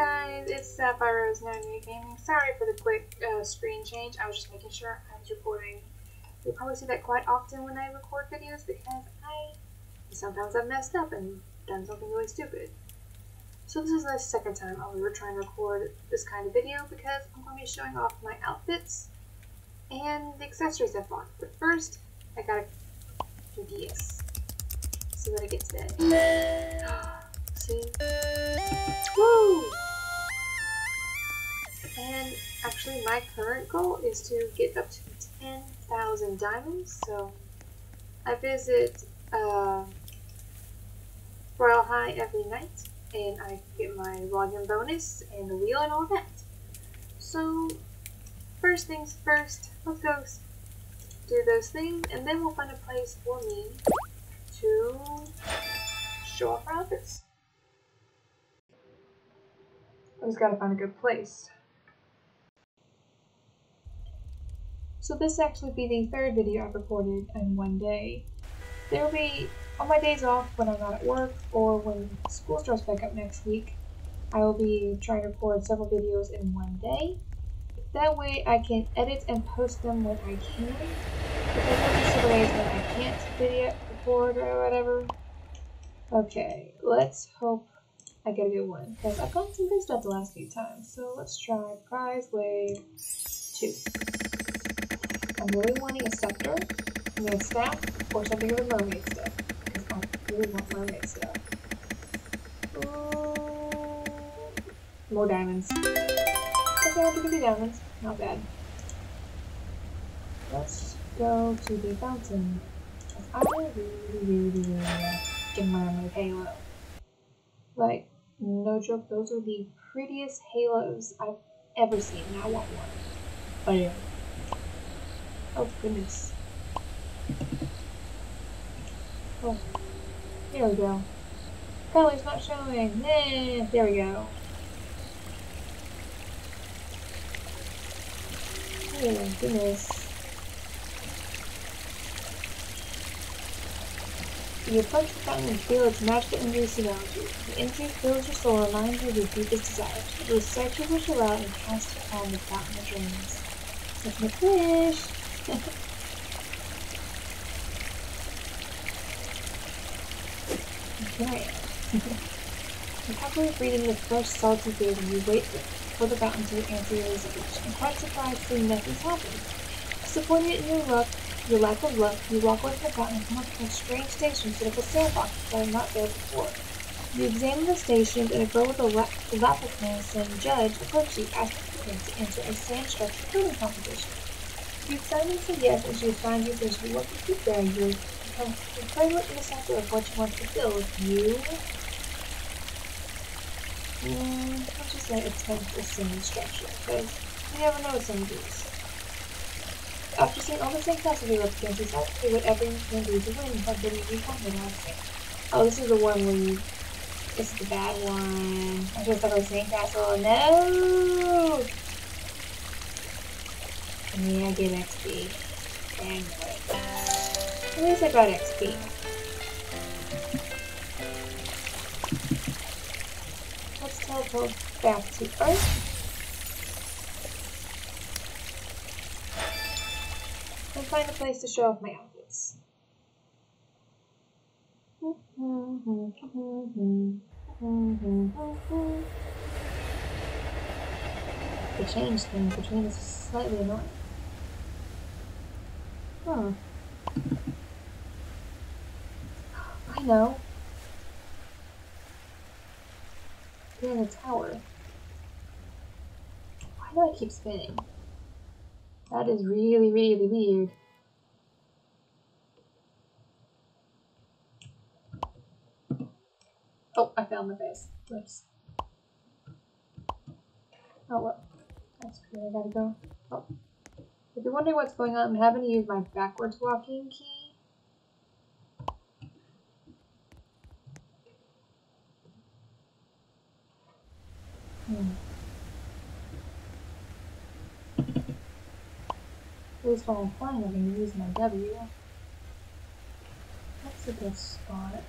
guys, it's Sapphire Rose No New Gaming. Sorry for the quick uh, screen change. I was just making sure I was recording. You'll probably see that quite often when I record videos because I sometimes I've messed up and done something really stupid. So this is the second time I'll ever try and record this kind of video because I'm going to be showing off my outfits and the accessories I've bought. But first, I gotta do this. See what I get today. See? Woo! And actually my current goal is to get up to 10,000 diamonds, so I visit uh, Royale High every night, and I get my login bonus and the wheel and all that. So, first things first, let's go do those things, and then we'll find a place for me to show off our outfits. I just gotta find a good place. So this actually be the third video I've recorded in one day. There will be, on my days off when I'm not at work or when school starts back up next week, I will be trying to record several videos in one day. That way I can edit and post them when I can. But there will some days when I can't video record or whatever. Okay, let's hope I get a good one. Because I've gotten some good stuff the last few times. So let's try prize wave 2. I'm really wanting a scepter, a staff, or something of a mermaid stuff. Because I really want mermaid stuff. Ooh, more diamonds. Okay, I'll give you diamonds. Not bad. Let's go to the fountain. I really, really, really get mermaid halo. Like, no joke, those are the prettiest halos I've ever seen, and I want one. Oh yeah. Oh goodness. Oh, there we go. Color's not showing. Nah, there we go. Oh goodness. You approach the fountain and feel its magical energy surround you. The energy fills your soul and reminds you of your deepest desires. Recite your wish aloud and cast it on the fountain of dreams. Such a wish! You're happily breathing the fresh, salty air you wait for the fountain to answer your desires. I'm quite surprised to see nothing's happened. Disappointed in your luck, your lack of luck, you walk away from the fountain and come upon a strange station set up with sandboxes that are not there before. You examine the stations and a girl with a lap lapis and judge approaches you, asking you to enter a sand structure building competition. You excitedly say yes and she assigns you there's what you keep there. You become incredibly indecisive of what you want to build. You mm, let's just say attempt a sand structure, because you never know with some of these. After seeing all the sand castles you left against, you decide to do whatever you can do to win, but then you become the last Oh, this is the one where you this is the bad one. I should have stuck with Sandcastle. No! Yeah, I get XP. Anyway. At least I got XP. Let's teleport back to Earth. And find a place to show off my outfits. The change thing between us is slightly annoying. Huh. I know. You're in the tower. Why do I keep spinning? That is really, really weird. Oh, I found my face. Whoops. Oh, well. That's where I gotta go. Oh. If you're wondering what's going on, I'm having to use my backwards walking key. Hmm. At least while I'm flying, I'm going to use my W. That's a good spot.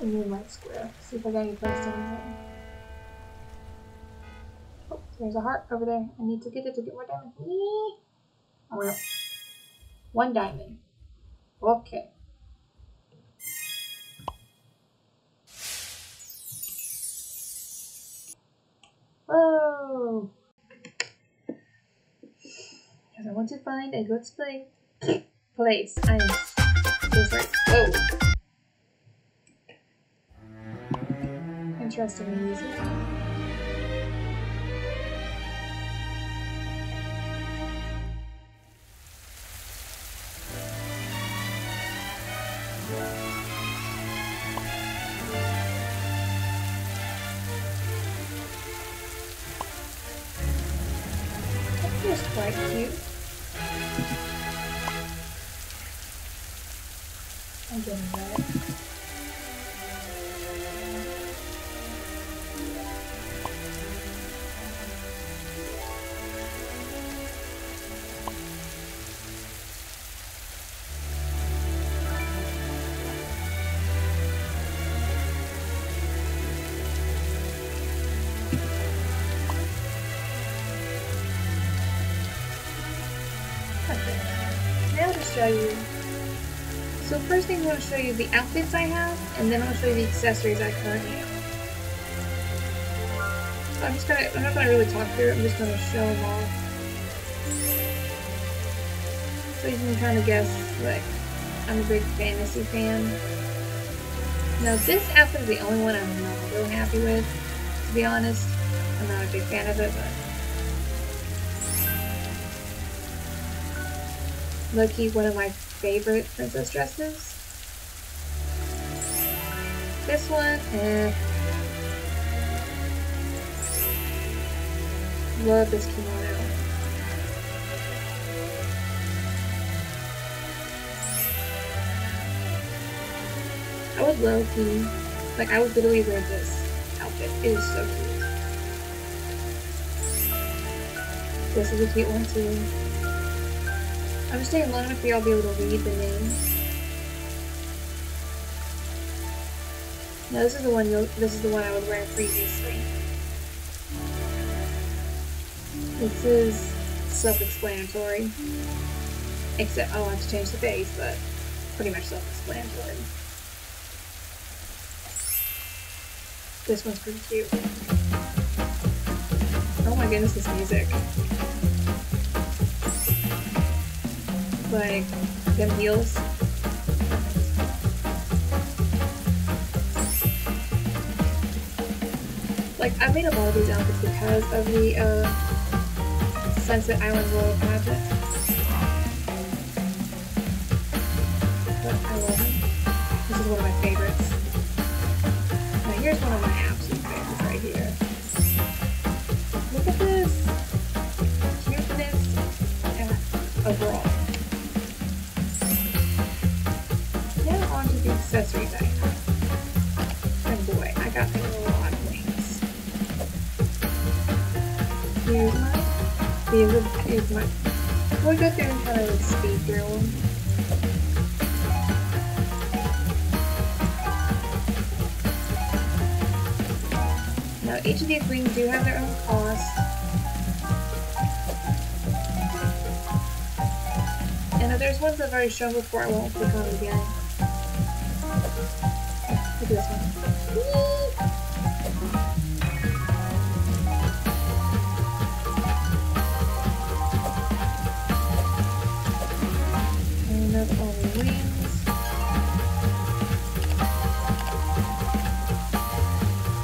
Put moonlight square. See if I got any post anything. Oh, there's a heart over there. I need to get it to get more diamonds. Oh, well. One diamond. Okay. Whoa! Because I want to find a good place. Place. I am so. Whoa! Interesting music. Show you. So first thing I'm going to show you the outfits I have, and then I'm going to show you the accessories I currently have. I'm just gonna, I'm not gonna really talk through it, I'm just gonna show them all. So you can kind of guess, like, I'm a big fantasy fan. Now this outfit is the only one I'm not real happy with, to be honest. I'm not a big fan of it, but Loki, one of my favorite princess dresses. This one, eh. Love this kimono. I would love to, like I would literally wear this outfit. It is so cute. This is a cute one too. I'm just taking long enough for y'all to be able to read the names. No, this is the one. This is the one I was wearing previously. This is self-explanatory, except I'll have to change the face, but pretty much self-explanatory. This one's pretty cute. Oh my goodness, this music. Like them heels. Like I made up all these outfits because of the uh, Sunset Island Royal pageant. But I love them. This is one of my favorites. Now here's one of my absolute favorites right here. Look at this cuteness and overall. Accessories I have. And boy, I got a lot of things. Here's my, here's, a, here's my, we'll go through and kind of like speed through them. Now each of these rings do have their own cost. And if there's ones I've already shown before, I won't click on again. Look at this one. Wings.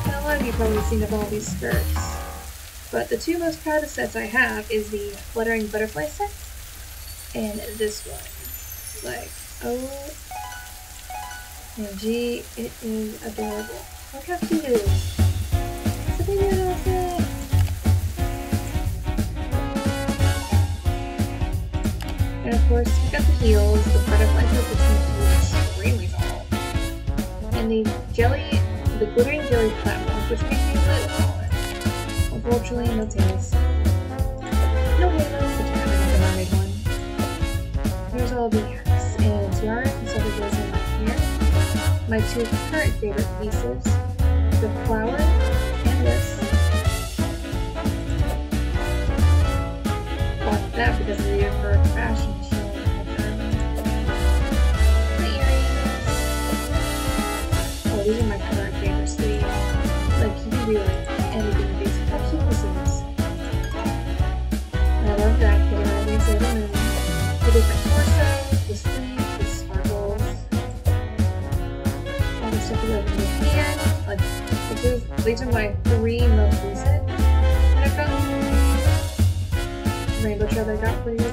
A lot of you probably seen of all these skirts. But the two most proudest sets I have is the Fluttering Butterfly set and this one. Like, oh and gee, it is adorable. Look how cute it is. It's a baby outfit. And of course, we got the heels, the butterfly makes you extremely tall. And the jelly, the glittering jelly platform, which makes you really taller. Unfortunately, no tails. No halos, which of like the mermaid one. Here's all the hats and tiara, my two current favorite pieces, the flower and this. Bought that because I needed for a fashion these are my three most recent that. Rainbow Trail I got for you.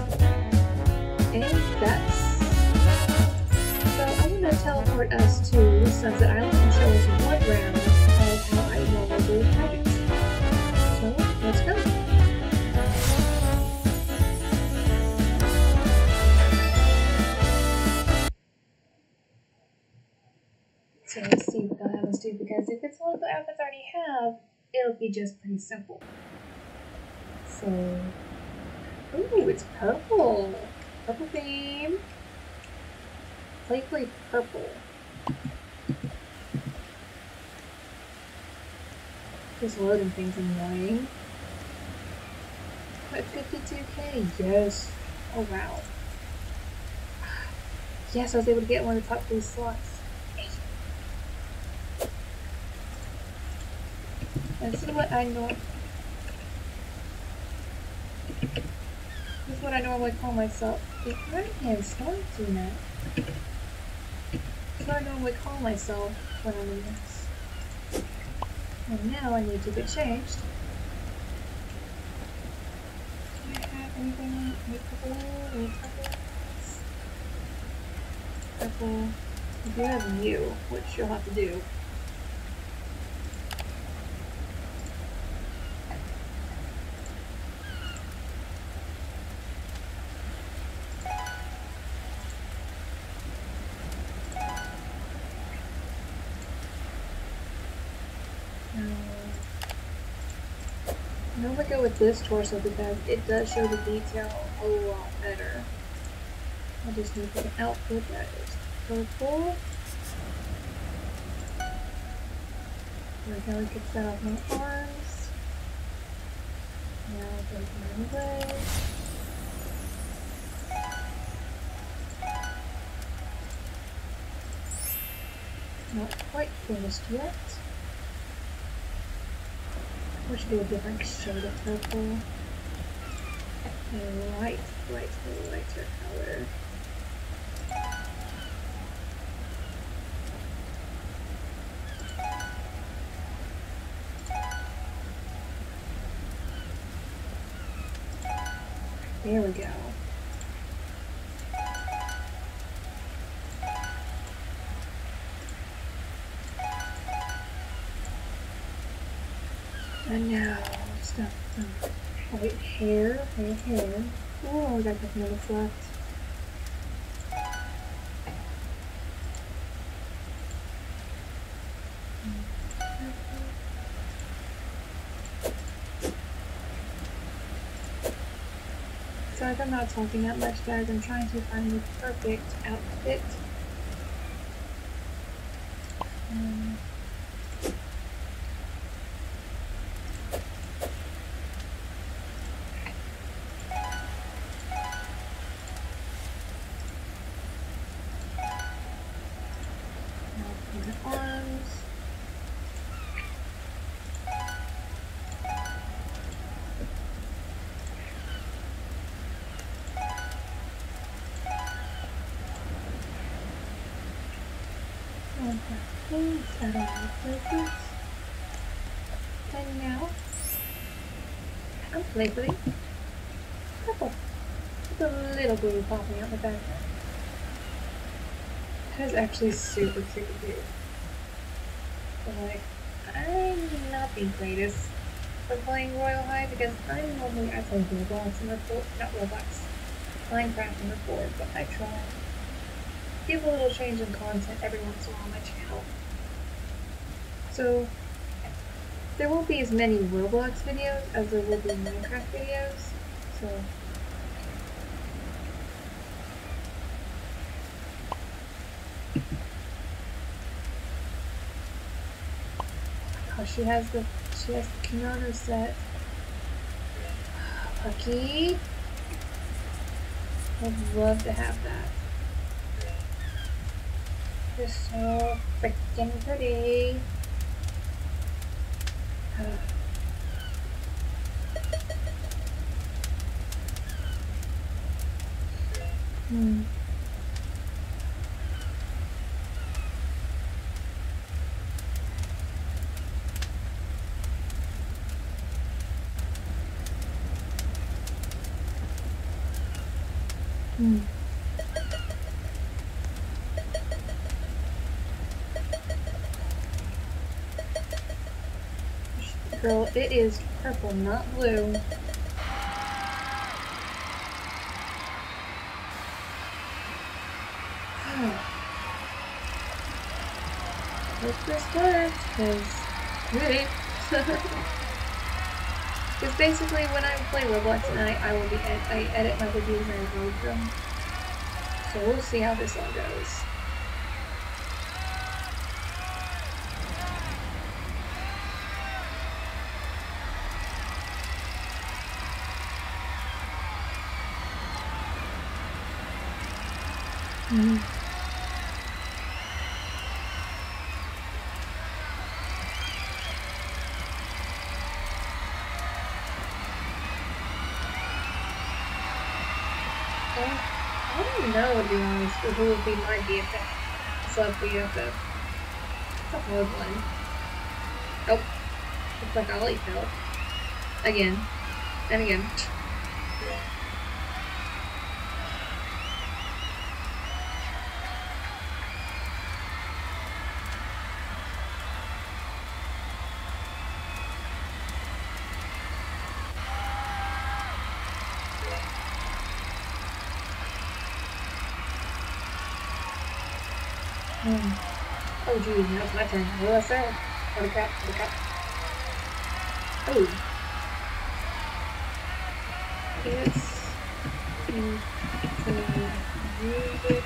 And that's. So I'm gonna teleport us to Sunset Island and show us one round do because if it's one of the outfits I already have, it'll be just pretty simple. So, ooh, it's purple. Purple theme. Playfully purple. This loading thing's annoying. But 52k, yes. Oh wow. Yes, I was able to get one of the top three slots. And this is what I know. This is what I normally call myself. The right-hand storm tuna. That's what I normally call myself when I'm in this. And now I need to get changed. Do I have anything? Any purple? Any purple? Purple. I do have you, which you'll have to do. I'm gonna go with this torso because it does show the detail a lot better. I just need an outfit that is purple. Like how we could set off my arms. Now to my legs. Not quite finished yet. Should do a different shade of purple. A light, light, lighter color. There we go. And now stuff some white hair, hair, hair. Oh, we got a couple minutes left. Sorry if I'm not talking that much, guys. I'm trying to find the perfect outfit. Um, now for the arms. And the things that are places. And now, Playfully purple. With a little blue popping out the back. That is actually super, super cute. But like, I'm not the greatest for playing Royal High because I'm normally, I play Roblox and report, not Roblox, Minecraft and record, but I try give a little change in content every once in a while on my channel. So, there won't be as many Roblox videos as there will be Minecraft videos. So, Oh, she has the she has the kimono set. Pucky. I'd love to have that. Just so freaking pretty. Hmm. Hmm. Girl, it is purple, not blue. Hope this works, because... Because basically, when I play Roblox tonight, I will be ed I edit my videos and upload them. So we'll see how this all goes. Mm -hmm. know, to be honest, who would be my BFF. Sub BFF. It's a hard one. Oh. Looks like Ollie fell. Again. And again. Oh geez, now it's my turn. I say? What a cat, what a cat. Oh. Into music.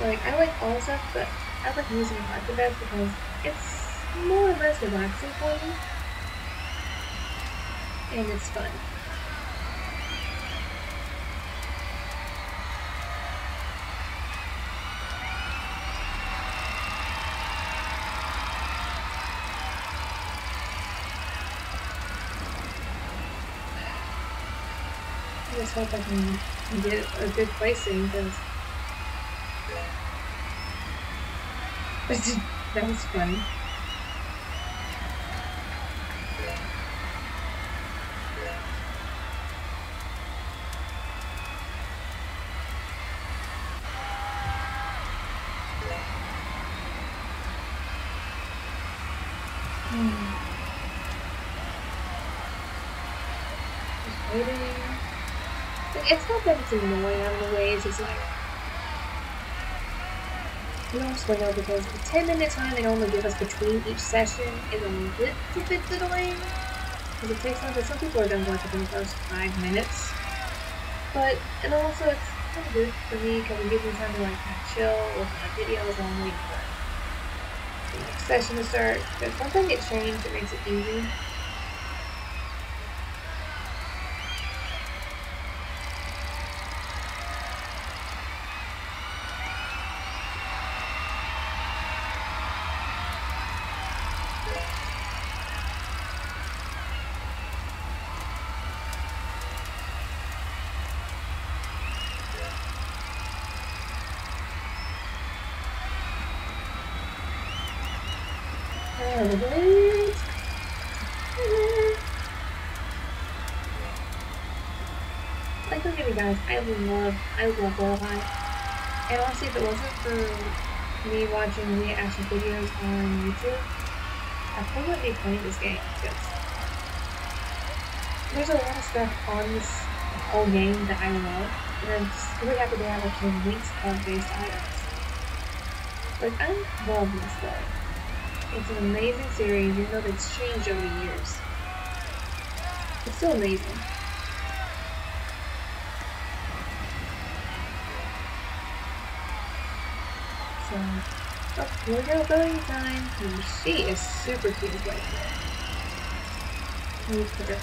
Like, I like all stuff, but I like using Hyperbest because it's more or less relaxing for me and it's fun. I just hope I can get a good placing because that was fun. It's not that it's annoying of the way, it's just like we swing know because the 10 minute time they normally give us between each session is a little bit annoying. Because it takes for some people are done like within the first five minutes. But, and also it's kind of good for me because it gives me time to like chill with my videos while I'm waiting for the next session to start. Because once I get changed, it makes it easy. Guys, I love, I love Royale High. And honestly, if it wasn't for me watching reaction videos on YouTube, I probably wouldn't be playing this game, because there's a lot of stuff on this whole game that I love, and I'm just really happy to have like some links based items. Like, I love this stuff. It's an amazing series, even though it's changed over the years. It's still amazing. So, oh, here we go, time. And she is super cute right here. Let me put her.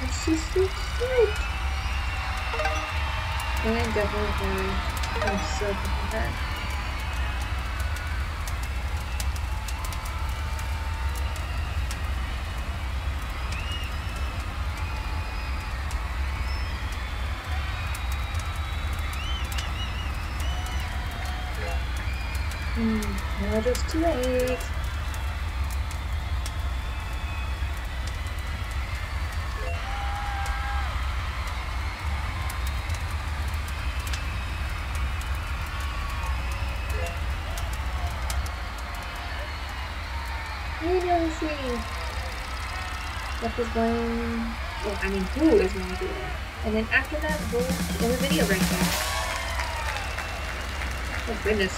And she's so cute! And I'm definitely going I'm so her. Hmm, now just too late. Is going... Well, I mean, who is going to do it? And then after that, we'll end the video right there. Oh, goodness.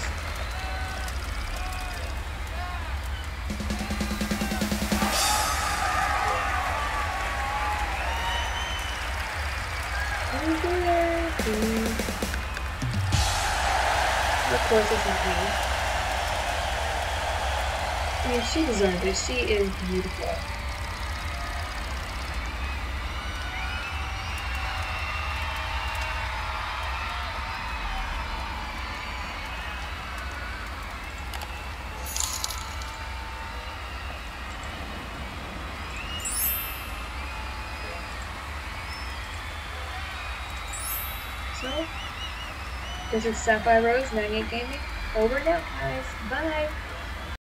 Of course it's not me. I mean, she deserved it. She is beautiful. So, this is Sapphire Rose 98 Gaming. Over now, guys. Bye.